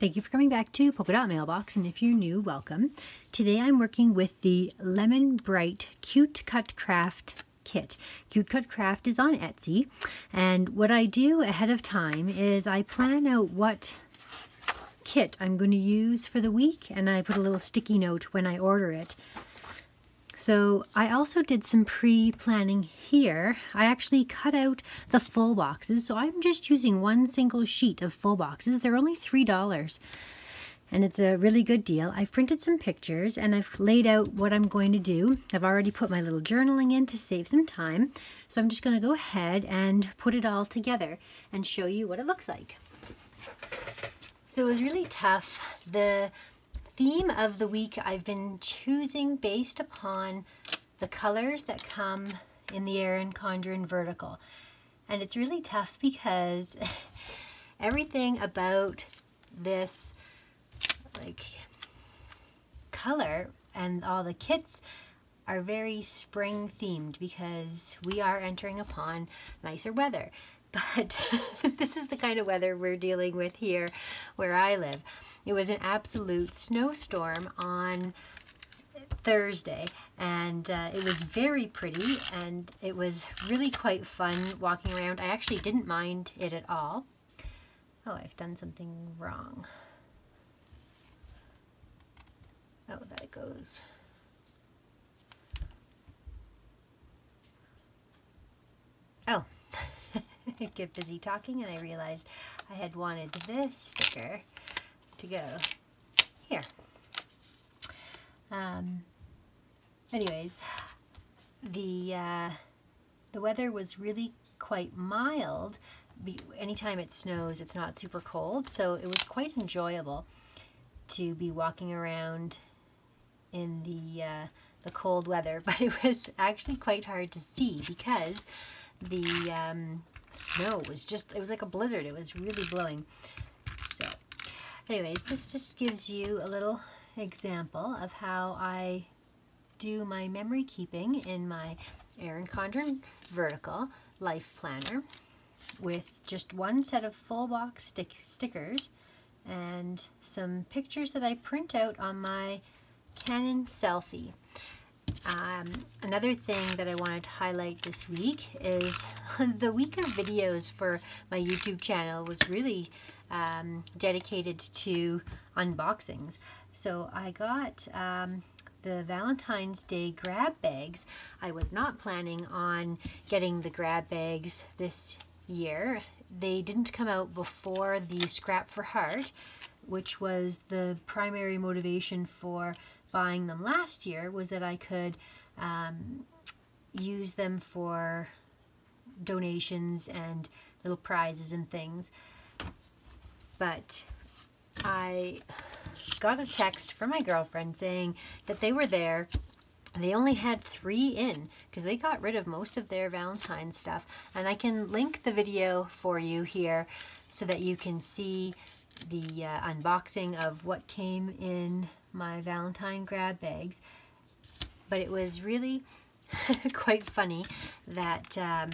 Thank you for coming back to Polka Dot Mailbox, and if you're new, welcome. Today I'm working with the Lemon Bright Cute Cut Craft kit. Cute Cut Craft is on Etsy, and what I do ahead of time is I plan out what kit I'm going to use for the week, and I put a little sticky note when I order it. So I also did some pre-planning here. I actually cut out the full boxes. So I'm just using one single sheet of full boxes. They're only $3 and it's a really good deal. I've printed some pictures and I've laid out what I'm going to do. I've already put my little journaling in to save some time. So I'm just going to go ahead and put it all together and show you what it looks like. So it was really tough. The theme of the week I've been choosing based upon the colors that come in the Erin Condren vertical. And it's really tough because everything about this like color and all the kits are very spring themed because we are entering upon nicer weather. But this is the kind of weather we're dealing with here where I live. It was an absolute snowstorm on Thursday and uh, it was very pretty and it was really quite fun walking around. I actually didn't mind it at all. Oh, I've done something wrong. Oh, that goes. Oh, get busy talking and I realized I had wanted this sticker to go here. Um, anyways, the uh, the weather was really quite mild. Be anytime it snows, it's not super cold, so it was quite enjoyable to be walking around in the uh, the cold weather. But it was actually quite hard to see because the um, snow was just it was like a blizzard. It was really blowing. So anyways, this just gives you a little example of how I do my memory keeping in my Erin Condren Vertical Life Planner with just one set of full box stick stickers and some pictures that I print out on my Canon Selphy. Um, another thing that I wanted to highlight this week is the week of videos for my YouTube channel was really um, dedicated to unboxings. So I got um, the Valentine's Day grab bags. I was not planning on getting the grab bags this year. They didn't come out before the Scrap for Heart, which was the primary motivation for buying them last year, was that I could um, use them for donations and little prizes and things but I got a text from my girlfriend saying that they were there. They only had three in because they got rid of most of their Valentine stuff. And I can link the video for you here so that you can see the uh, unboxing of what came in my Valentine grab bags. But it was really quite funny that um,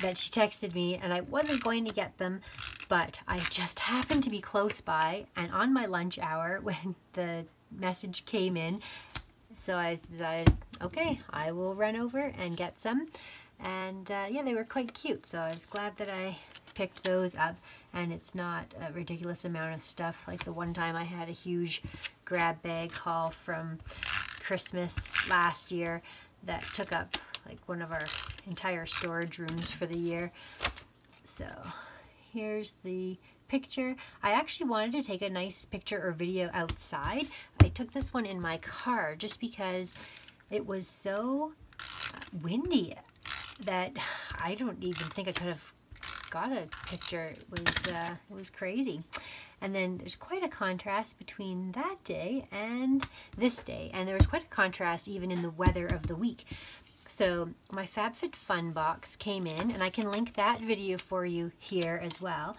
that she texted me and I wasn't going to get them but I just happened to be close by and on my lunch hour when the message came in. So I decided, okay, I will run over and get some. And uh, yeah, they were quite cute. So I was glad that I picked those up and it's not a ridiculous amount of stuff like the one time I had a huge grab bag haul from Christmas last year that took up like one of our entire storage rooms for the year. So Here's the picture. I actually wanted to take a nice picture or video outside. I took this one in my car just because it was so windy that I don't even think I could have got a picture. It was, uh, it was crazy. And then there's quite a contrast between that day and this day. And there was quite a contrast even in the weather of the week. So my FabFitFun box came in, and I can link that video for you here as well.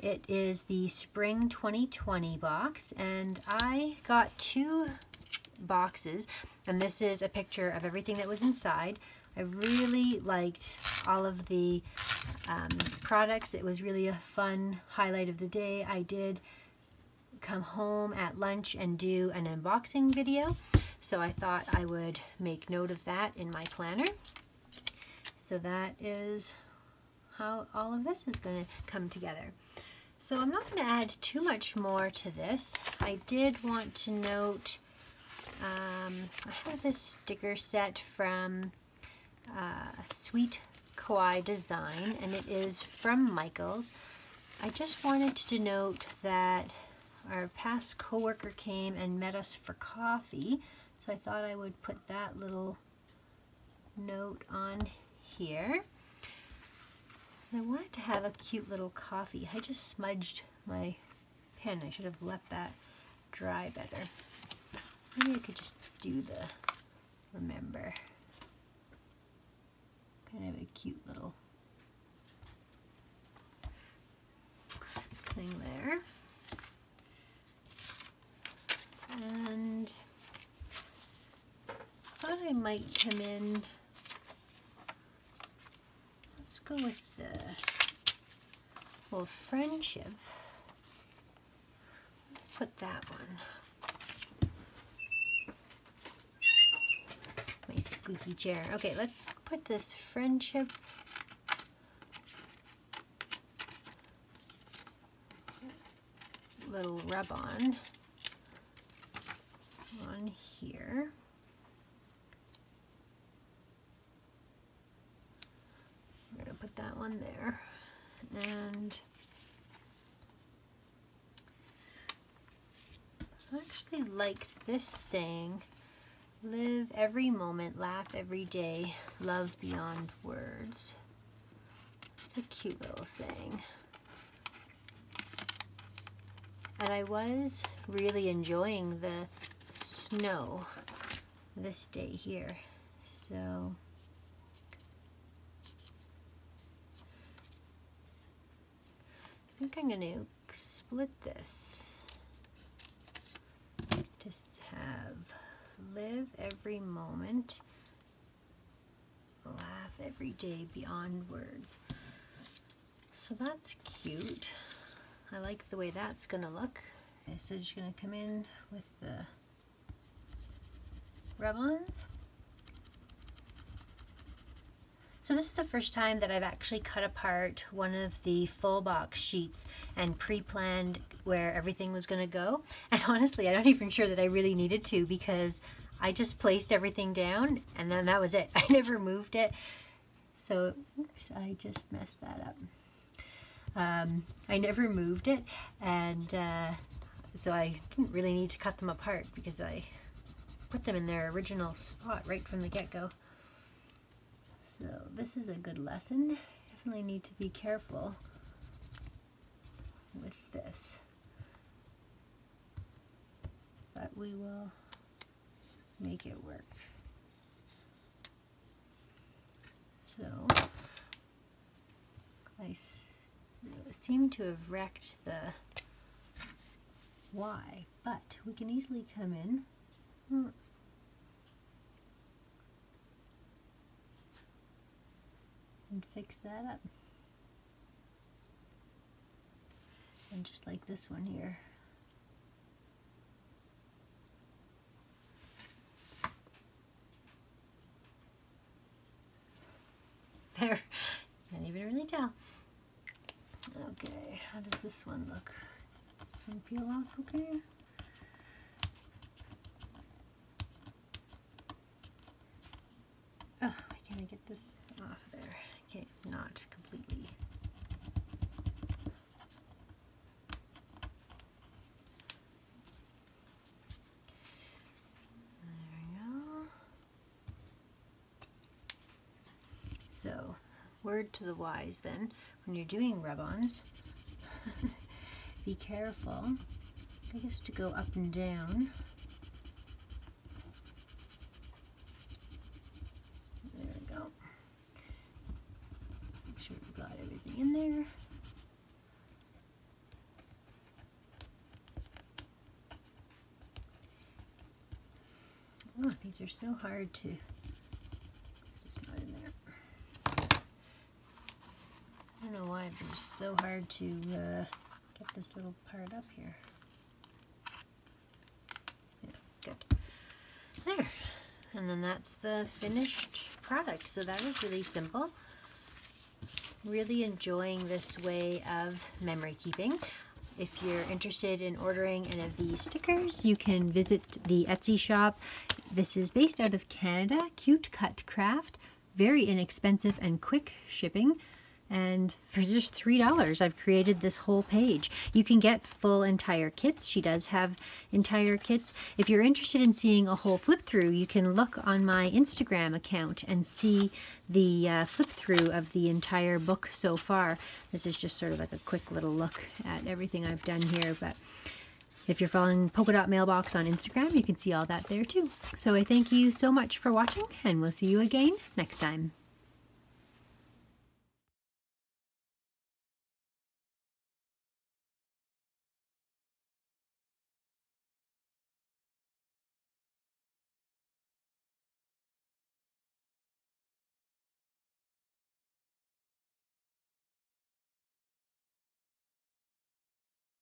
It is the Spring 2020 box, and I got two boxes, and this is a picture of everything that was inside. I really liked all of the um, products. It was really a fun highlight of the day. I did come home at lunch and do an unboxing video. So I thought I would make note of that in my planner. So that is how all of this is going to come together. So I'm not going to add too much more to this. I did want to note, um, I have this sticker set from uh, Sweet Kawaii Design, and it is from Michaels. I just wanted to denote that our past coworker came and met us for coffee, so I thought I would put that little note on here. I wanted to have a cute little coffee. I just smudged my pen. I should have let that dry better. Maybe I could just do the remember. Kind of a cute little thing there. And I thought I might come in Let's go with the well friendship. Let's put that one. My squeaky chair. Okay, let's put this friendship little rub on on here. We're gonna put that one there. And I actually like this saying, live every moment, laugh every day, love beyond words. It's a cute little saying. And I was really enjoying the snow this day here. So I think I'm going to split this. Just have live every moment, laugh every day beyond words. So that's cute. I like the way that's going to look. Okay, so just going to come in with the rub-ons. So this is the first time that I've actually cut apart one of the full box sheets and pre-planned where everything was going to go. And honestly, I'm not even sure that I really needed to because I just placed everything down and then that was it. I never moved it. So, oops, I just messed that up. Um, I never moved it and uh, so I didn't really need to cut them apart because I put them in their original spot right from the get-go. So this is a good lesson. Definitely need to be careful with this. But we will make it work. So I seem to have wrecked the Y, but we can easily come in. Hmm. And fix that up. And just like this one here. There, can't even really tell. Okay, how does this one look? Does this one peel off okay? Oh, why can't I get this? It's not completely. There we go. So, word to the wise then, when you're doing rub-ons, be careful, I guess to go up and down they're so hard to this is not in there. I don't know why they're so hard to uh, get this little part up here. Yeah good. There. And then that's the finished product. So that was really simple. Really enjoying this way of memory keeping. If you're interested in ordering any of these stickers, you can visit the Etsy shop. This is based out of Canada, Cute Cut Craft. Very inexpensive and quick shipping. And for just $3, I've created this whole page. You can get full entire kits. She does have entire kits. If you're interested in seeing a whole flip through, you can look on my Instagram account and see the uh, flip through of the entire book so far. This is just sort of like a quick little look at everything I've done here. But if you're following Polka Dot Mailbox on Instagram, you can see all that there too. So I thank you so much for watching and we'll see you again next time.